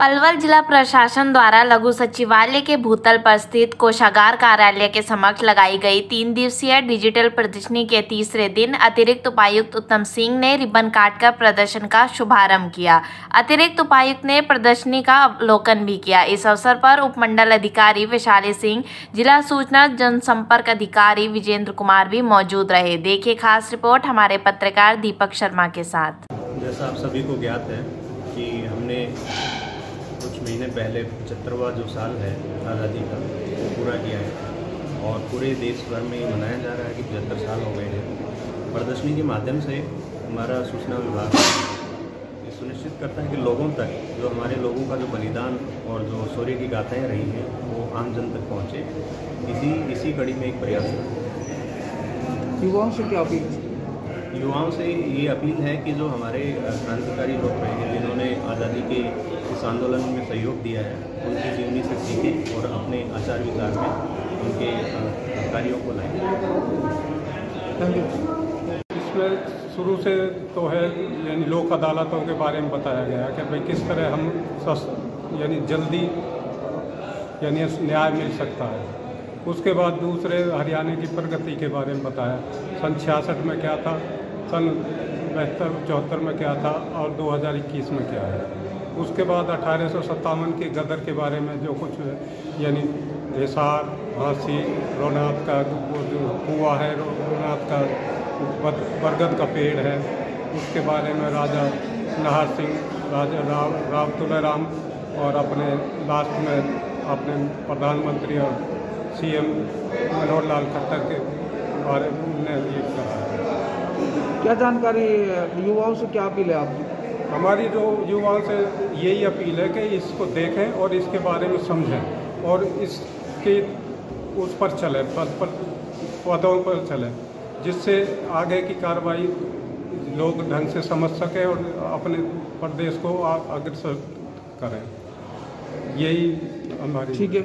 पलवल जिला प्रशासन द्वारा लघु सचिवालय के भूतल पर स्थित कोषागार कार्यालय के समक्ष लगाई गई तीन दिवसीय डिजिटल प्रदर्शनी के तीसरे दिन अतिरिक्त उपायुक्त उत्तम सिंह ने रिबन काटकर प्रदर्शन का शुभारंभ किया। अतिरिक्त उपायुक्त ने प्रदर्शनी का अवलोकन भी किया। इस अवसर पर उपमंडल अधिकारी वैशाली सिंह, जिला सूचना जनसंपर्क अधिकारी विजेंद्र कुमार भी मौजूद रहे। देखिए खास रिपोर्ट हमारे पत्रकार दीपक शर्मा के साथ। जैसा आप सभी को ज्ञात है कि हमने कुछ महीने पहले पचहत्तरवा जो साल है, आज़ादी का, वो पूरा किया है और पूरे देश भर में मनाया जा रहा है कि पचहत्तर साल हो गए हैं। प्रदर्शनी के माध्यम से हमारा सूचना विभाग ये सुनिश्चित करता है कि लोगों तक जो हमारे लोगों का जो बलिदान और जो शौर्य की गाथाएँ रही हैं, वो आम जन तक पहुँचे। इसी इसी कड़ी में एक प्रयास है। युवाओं से क्या अपील? युवाओं से ये अपील है कि जो हमारे क्रांतिकारी लोग रहे हैं, जिन्होंने आज़ादी के इस आंदोलन में सहयोग दिया है, उनकी जीवनी से सीखें और अपने आचार विचार में उनके कार्यों को लाएँ। इसमें शुरू से तो है, यानी लोक अदालतों के बारे में बताया गया कि भाई किस तरह हम यानी जल्दी, यानी न्याय मिल सकता है। उसके बाद दूसरे हरियाणा की प्रगति के बारे में बताया। सन छियासठ में क्या था? सन बहत्तर, चौहत्तर में क्या था और 2021 में क्या है। उसके बाद अठारह के गदर के बारे में जो कुछ, यानी हिसार झांसी रोनाथ का वो जो कुआ है रोनाथ का बरगद का पेड़ है। उसके बारे में राजा नाहर सिंह, राजा राव राव तुलाराम और अपने लास्ट में अपने प्रधानमंत्री और सीएम मनोहर लाल खट्टर के बारे में ये कहा। क्या जानकारी युवाओं से क्या अपील है आपकी? हमारी जो युवाओं से यही अपील है कि इसको देखें और इसके बारे में समझें और इसके उस पर चलें पद पर पदों पर चलें जिससे आगे की कार्रवाई लोग ढंग से समझ सकें और अपने प्रदेश को अग्रसर करें। यही हमारी ठीक है।